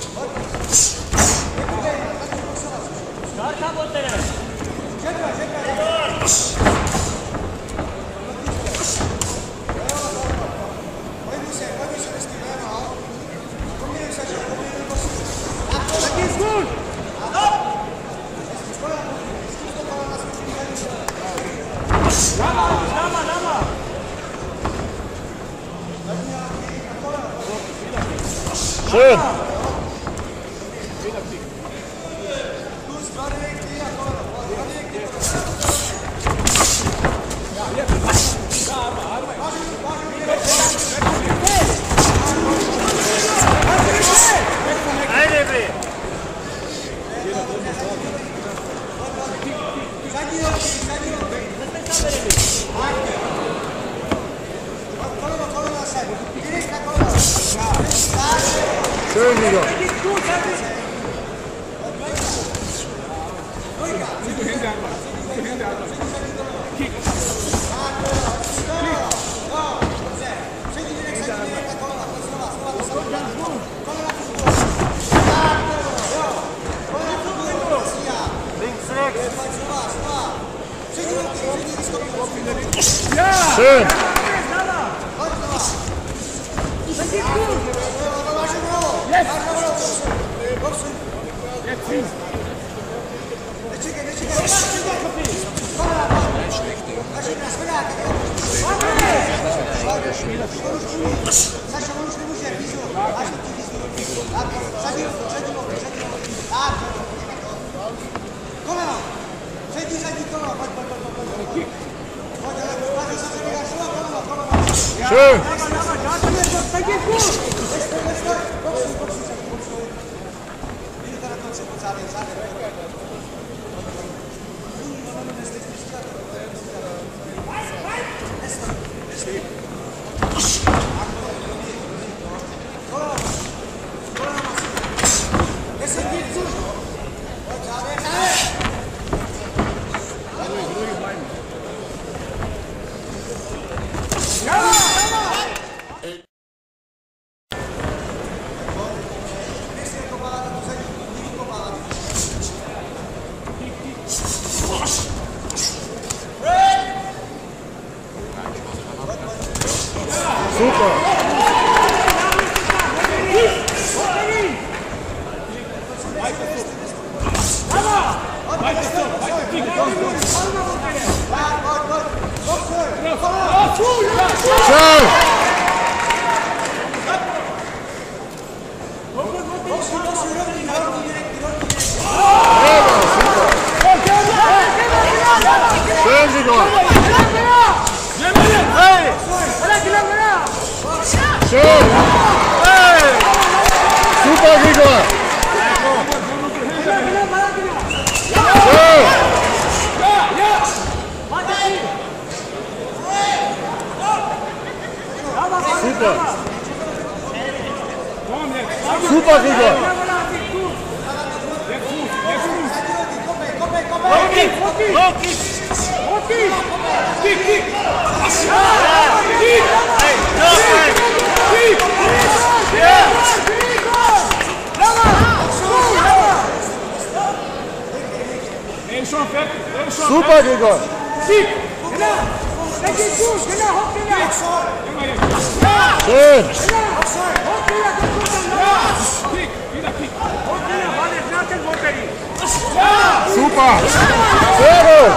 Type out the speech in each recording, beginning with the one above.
Çıkar kabuğundan hemen. Turn it off. Schön. Sigurd. Schön. Super, Sigurd. Schön. Super. Super, Sigurd. Super, Sigurd. Schön. Super. Sehr gut.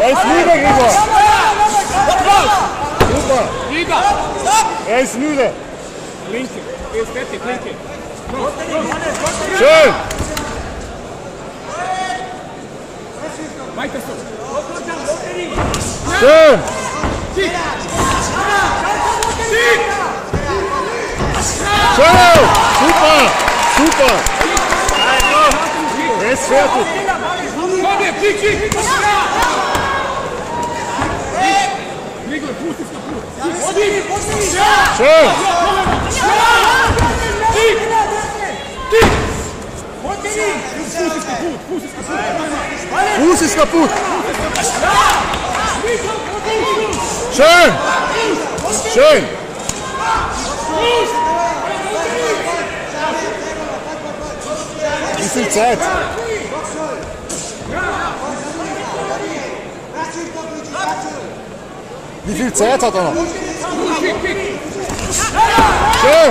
Er ist müde, Gregor. Super. Er ist müde. Linke. Linke. Schön. Weiter so. Schön. Schön. Super. Super. Er ist fertig. Komm hier, kick, kick. Igor, Fuß ist kaputt. Schön. Schön. Wie viel Zeit? Wie viel Zeit hat er noch? Schön.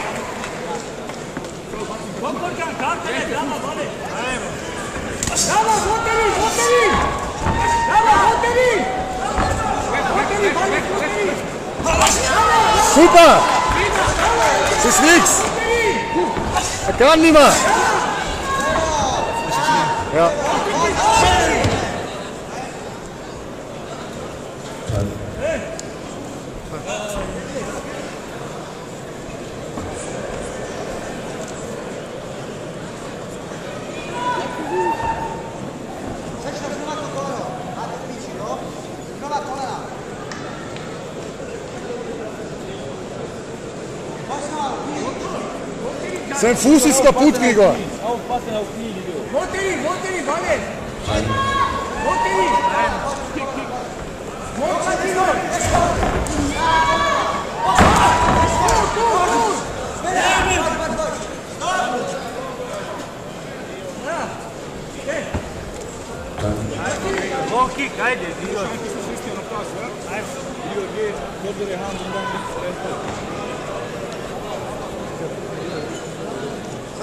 Super. Das ist nix. Er kann nicht mehr. Ja. Sein Fuß ist kaputt, Gregor. Aufpassen auf die, Lido. Monteri, Monteri, vale. Monteri. Monteri. Bom kick, ajde, na pas, ja? Lido, gdje dobere hand und dann nichts reste. Monteri,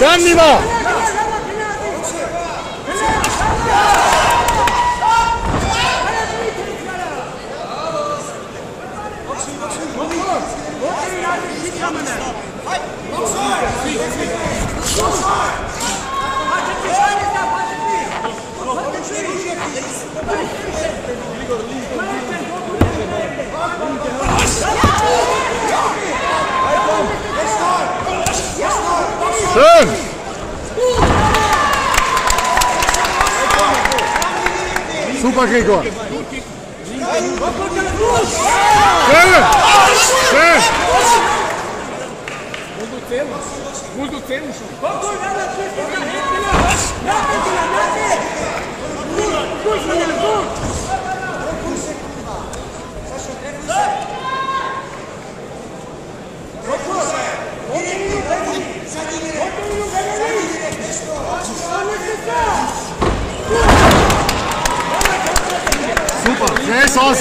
Danni va! Offside! Offside! Box, box on. Super. Er kann nicht mehr. Schön. Super, Gregor. Schön. Schön. Gol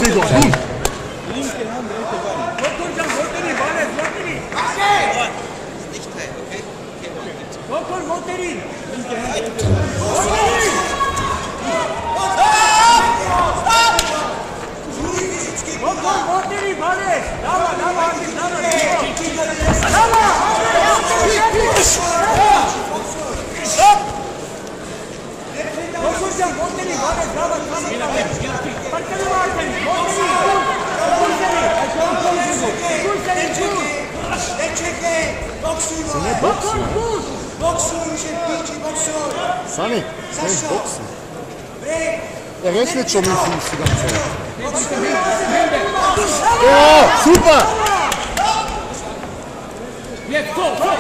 Sieht doch gut. Vale! Dava, dava, dava! Dava! Zašao! Brek! Ja resnično mislim si da. O, super! Je, go, go!